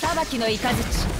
裁きの雷。